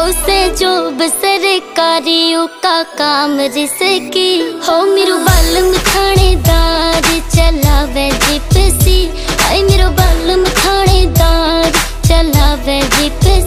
उसे जो बसरकारियों का काम रिसकी हो, मेरो बालम थानेदार चला वे जिपसी आई मेरो बालम थानेदार चला वे जिपसी